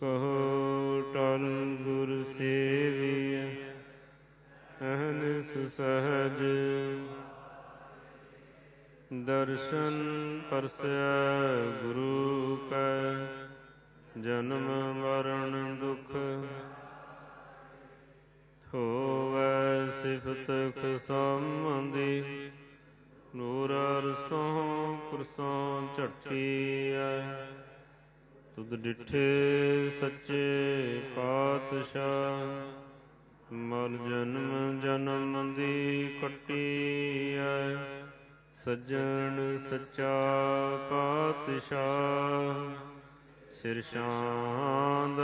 ਕਹੋ ਟਲ ਗੁਰ ਸੇਵੀਐ ਅਹਨਿਸ ਸਹਜ ਦਰਸ਼ਨ ਪਰਸੈ ਗੁਰੂ ਕੈ, ਜਨਮ ਮਰਨ ਦੁਖ। ਹੋਵੈ ਸਿਫਤ ਖਸਮੰਦੀ ਨੂਰ ਅਰਸੋਂ ਕੁਰਸੋਂ ਝਟੀਐ ਤੁਧ ਡਿਠੇ ਸੱਚੇ ਪਾਤਸ਼ਾਹ ਮਰ ਜਨਮ ਜਨਮ ਦੀ ਕਟੀਐ ਸੱਜਣ ਸੱਚਾ ਪਾਤਸ਼ਾਹ, ਸਿਰ ਸ਼ਾਂਦ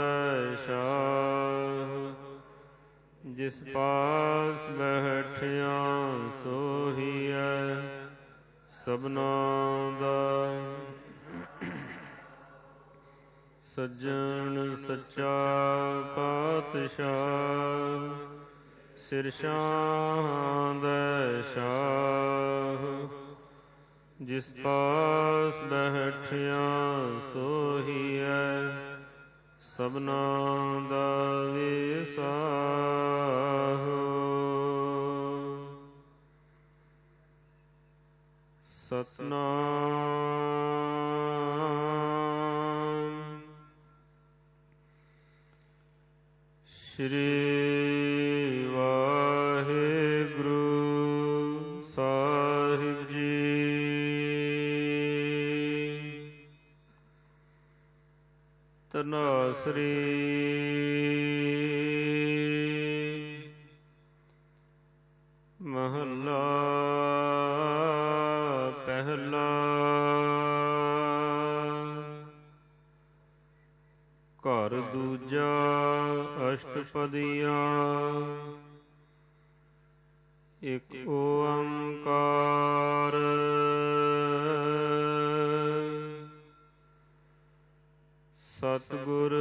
ਸ਼ਾਹ। ਜਿਸ ਪਾਸ ਬੈਠਿਆ ਸੋਹੀਐ ਸਭਨਾ ਦਾ ਸੱਜਣ ਸੱਚਾ ਪਾਤਸ਼ਾਹ ਸਿਰ ਸ਼ਾਂਦ ਸ਼ਾਹ। ਜਿਸ ਪਾਸ ਬੈਠਿਆ ਸੋਹੀਐ ਸਭਨਾ ਦਾ ਵਿਸਾਹੋ। ਸਤਨਾਮ ਸ਼੍ਰੀ ਵਾਹਿਗੁਰੂ ਸਾਹਿਬ ਜੀ। ਤਨਾਸਰੀ ਮਹੱਲਾ ਅਸ਼ਟਪਦੀਆਂ ਇਕ ਓੰਕਾਰ। ਸਤਗੁਰ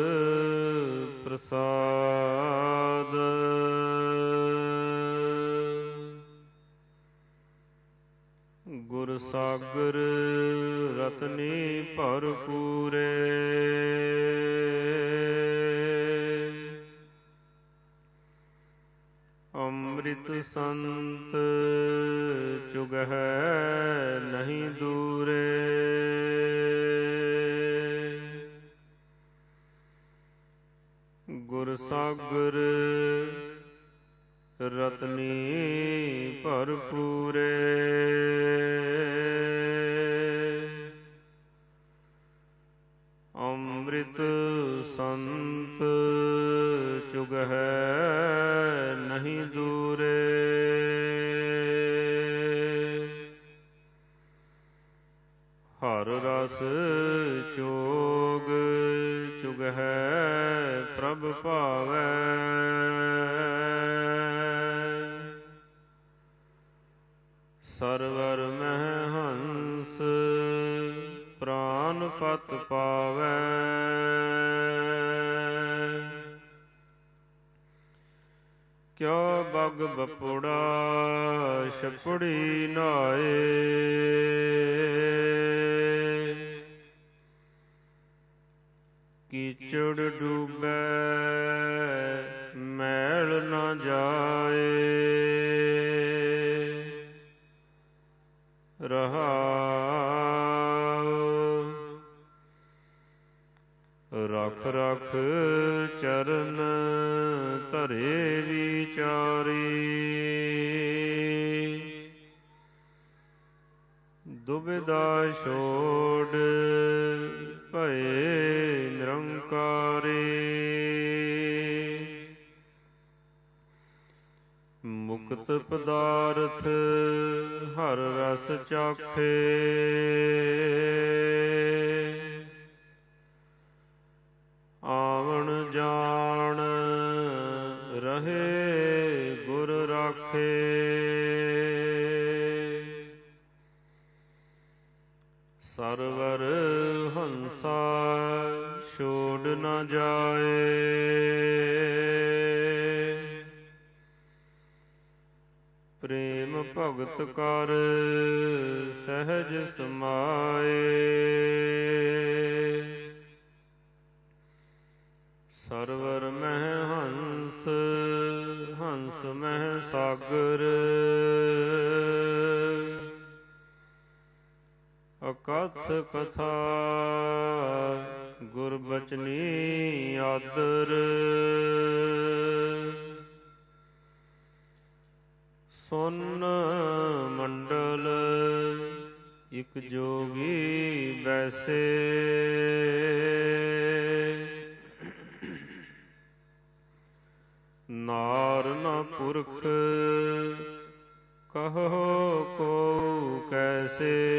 ਪ੍ਰਸਾਦ। ਗੁਰ ਸਾਗਰ ਰਤਨੀ ਭਰਪੂਰੇ। ਅੰਮ੍ਰਿਤ ਸੰਤ ਚੁਗਹਿ ਨਹੀਂ ਦੂਰੇ। ਗੁਰ ਸਾਗਰ ਰਤਨੀ ਭਰਪੂਰੇ। ਅੰਮ੍ਰਿਤ ਸੰਤ ਚੁਗਹਿ ਰਸ ਚੋਗ ਚੁਗਹਿ ਪ੍ਰਭ ਭਾਵੈ। ਸਰਵਰ ਮਹਿ ਹੰਸ ਪ੍ਰਾਨ ਪਤ ਪਾਵੈ। ਕਿਉ ਬਗ ਬਪੁੜਾ ਛਪੜੀ ਨਾਏ। ਕੀਚੜ ਡੂਬੈ ਮੈਲ ਨਾ ਜਾਏ। ਰਹਾ ਰਖ ਰਖ ਚਰਨ ਧਰੇ ਵਿਚਾਰੀ। ਦੁਬਿਦਾ ਛੋੜ ਮੁਕਤ ਪਦਾਰਥ ਹਰ ਰਸ ਚਾਖੇ। ਆਵਣ ਜਾਣ ਰਹੇ ਗੁਰ ਰਾਖੇ। ਸਰਵਰ ਹੰਸਾ ਛੋੜ ਨਾ ਜਾ। ਭਗਤ ਕਰ ਸਹਿਜ ਸਮਾਏ। ਸਰਵਰ ਮਹਿ ਹੰਸ ਹੰਸ ਮਹਿ ਸਾਗਰ। ਅਕਥ ਕਥਾ ਗੁਰਬਚਨੀ ਆਦਰ। ਸੁਨ ਜੋਗੀ ਨਾਰ ਨ ਪੁਰਖ ਕਹੋ ਕੋ ਕੈਸੇ।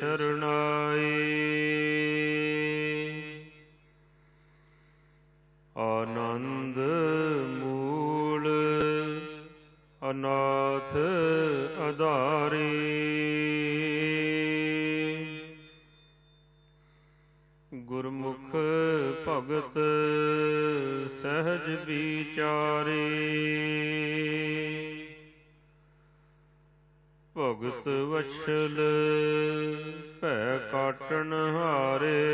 ਸ਼ਰਣਾਈ ਆਨੰਦ ਮੂਲ ਅਨਾਥ ਅਧਾਰੀ ਗੁਰਮੁਖ ਭਗਤ ਸਹਿਜ ਵਿਚਾਰੇ ਭਗਤ ਵਛਲ ਭੈ ਕਾਟਣ ਹਾਰੇ।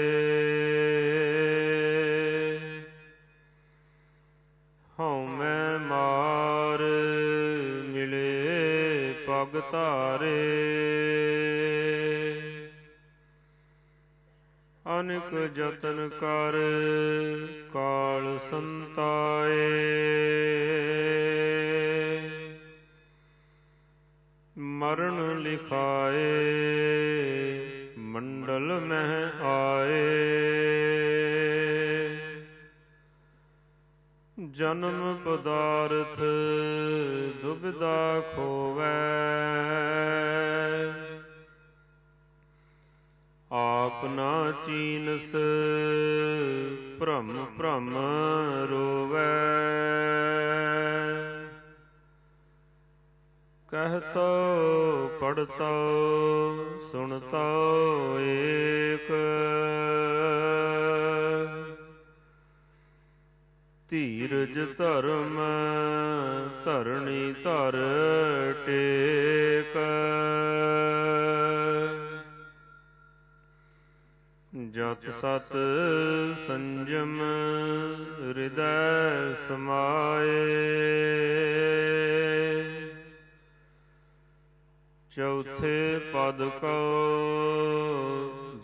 ਹਉ ਮੈਂ ਮਾਰ ਮਿਲੇ ਪਗ ਧਾਰੇ। ਅਨਿਕ ਜਤਨ ਕਰ ਕਾਲ ਸੰਤਾਏ। ਮਰਨ ਲਿਖਾਏ, ਮੰਡਲ ਮਹਿ ਆਏ। ਜਨਮ ਪਦਾਰਥ ਦੁਬਿਦਾ ਖੋਵੈ। ਆਪ ਨਾ ਚੀਨਸ ਭ੍ਰਮ ਭ੍ਰਮ ਰੋਵੈ। ਕਹਤੋ ਪੜਤੋ ਸੁਣਤੋ ਏਕ। ਧੀਰਜ ਧਰਮ ਧਰਣੀ ਧਰ ਟੇਕ। ਜਤ ਸਤ ਸੰਜਮ ਹਿਰਦੈ ਸਮਾਏ। ਚੌਥੇ ਪਦ ਕੋ,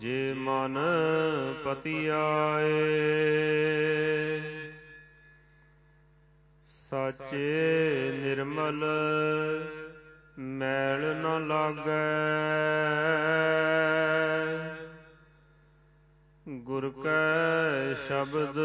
ਜੇ ਮਨ ਪਤੀ ਆਏ ਸਾਚੇ ਨਿਰਮਲ, ਮੈਲ ਨ ਲਾਗੈ। ਗੁਰ ਕੈ ਸ਼ਬਦ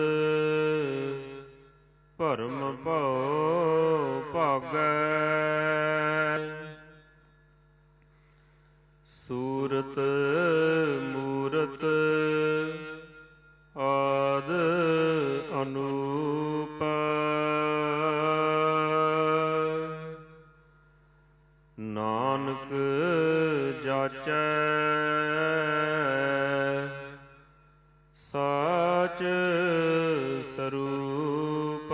ਸਾਚ ਸਰੂਪ।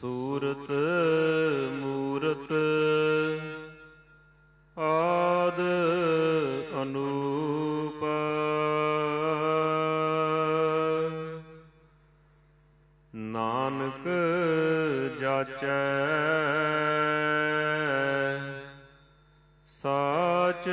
ਸੂਰਤ ਮੂਰਤ ਆਦ ਅਨੂਪ। ਨਾਨਕ ਜਾਚੈ ਸਾਚ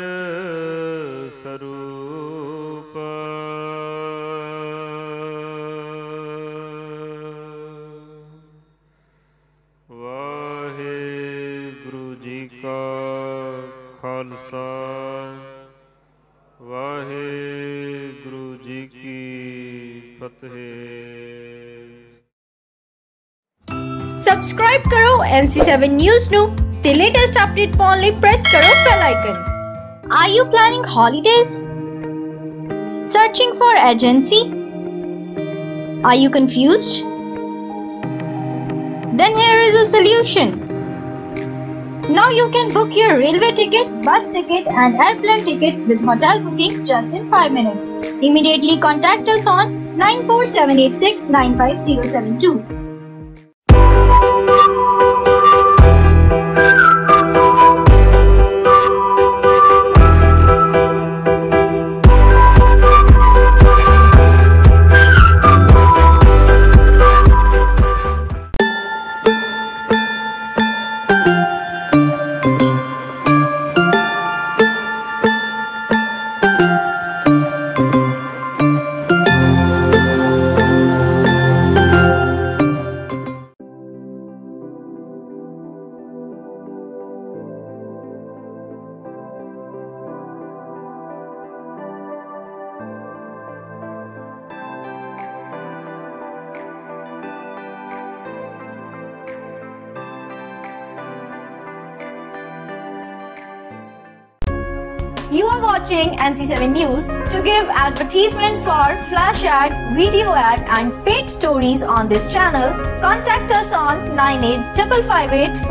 Subscribe કરો NC7 ન્યૂઝ નું તે લેટેસ્ટ અપડેટ પર ઓનલી Press કરો Bell Icon. Are you planning holidays? Searching for agency? Are you confused? Then here is a solution. Now you can book your railway ticket, bus ticket, and airplane ticket with hotel booking just in 5 minutes. Immediately contact us on 94786 95072. You are watching NC7 News. To give advertisement for flash ad, video ad, and paid stories on this channel, contact us on 98 558